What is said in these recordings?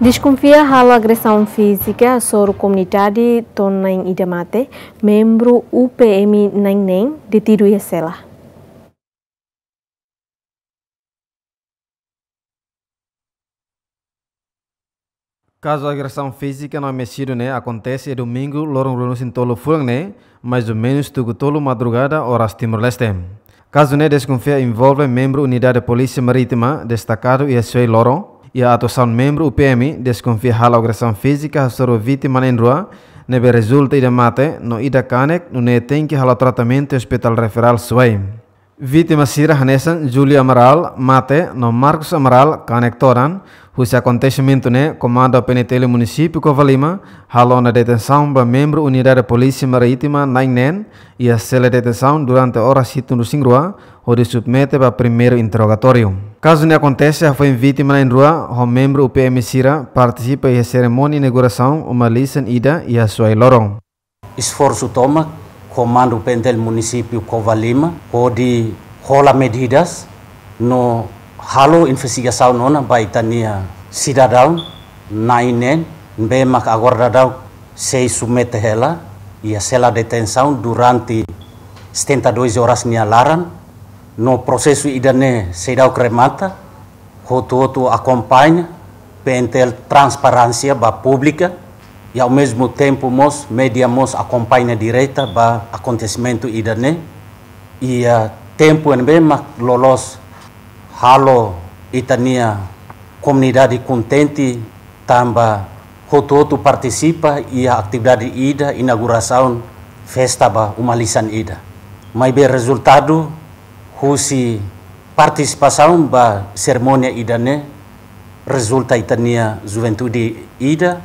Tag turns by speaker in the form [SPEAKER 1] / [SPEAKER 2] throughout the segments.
[SPEAKER 1] Desconfia halo agressão física sobre comunidade Tonain Idamate, membro UPM Nainem, detido e cela.
[SPEAKER 2] Caso a agressão física não é mexido, né, acontece domingo, lorong runus em tolo furang, né, mais ou menos tudo tolo madrugada, horas Timor-Leste. Caso né, desconfia envolve membro unidade de polícia marítima destacado e a lorong, e a atuação membro UPM desconfia hal agressão física sobre vítima em rua, nebe resulta ida mate, no ida canek, no ne tem que hal tratamento hospital referral suai. Vítima Sira Hanesan, Julia Amaral, mate, no Marcos Amaral, canek toran, Husi acontecimento né, comando a PNTL município Covalima, halou na detenção para membro unidade de polícia marítima Nainen e a cela de detenção durante a hora cito no Singrua, onde submete para primeiro interrogatório. Caso não aconteça, foi vítima na rua, o membro UPM Sira participa em cerimônia de inauguração, uma lição ida e a sua lorong.
[SPEAKER 3] Esforço toma, comando o PNTL município Covalima, onde rola medidas no halo investigação nona baitania cidadão nainen bemak agora dau sei submete hela e a detenção durante 72 horas nia laran no processo idane dau cremata hotu hotu acompanha pentel transparência ba pública e ao mesmo tempo media mos acompanha direita ba acontecimento idane. E a tempo en bemak lolos halo itania comunidade contente tamba hotu-hotu participa e a atividade ida inauguração festa ba uma lisan ida. Mai be resultado husi participação ba cerimônia ida ne resulta itania juventude ida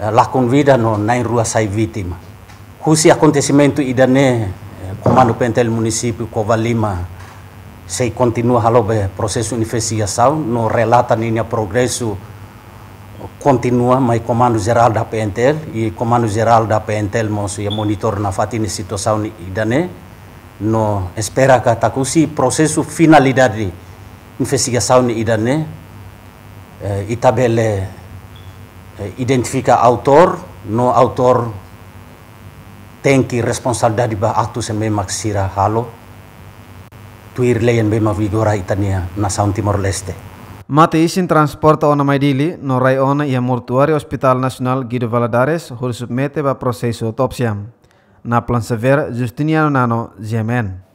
[SPEAKER 3] eh, la convida no nai rua sai vítima. Husi acontecimento ida ne eh, comando pentel município Covalima se continua halo be processo investigação no relata ninha progresso continua mai comando geral da PNTL e comando geral da PNTL mosu ya monitor na fatini situação idane no espera que takusi processo finalidade investigação ni idane eh, itabele eh, identifica autor no autor tem que responsabilidade ba ato se memang sira halo tuir leyan bema vigora itania na Sound Timor Leste.
[SPEAKER 2] Mate isin transporta ona maidili no rai ona ia mortuário Hospital Nacional Guido Valadares hol submete ba processo autopsia. Na plan severa Justiniano Nano, Gemen.